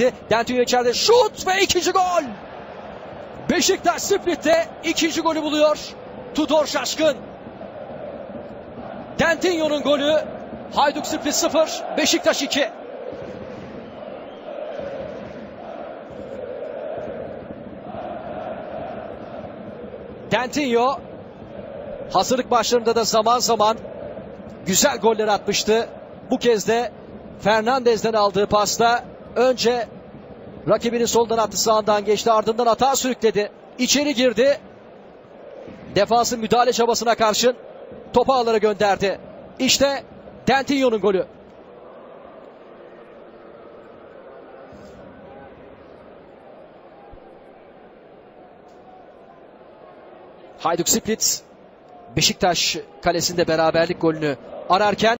Dentinho içeride şut ve ikinci gol. Beşiktaş Split'te ikinci golü buluyor. Tudor Şaşkın. Dentinho'nun golü. Hayduk Split 0, Beşiktaş 2. Dentinho hazırlık maçlarında da zaman zaman güzel goller atmıştı. Bu kez de Fernandez'den aldığı pasta önce rakibinin soldan attı sağından geçti ardından atağa sürükledi. İçeri girdi. Defansın müdahale çabasına karşın topu ağlara gönderdi. İşte Dentinho'nun golü. Hayduk Split Beşiktaş kalesinde beraberlik golünü ararken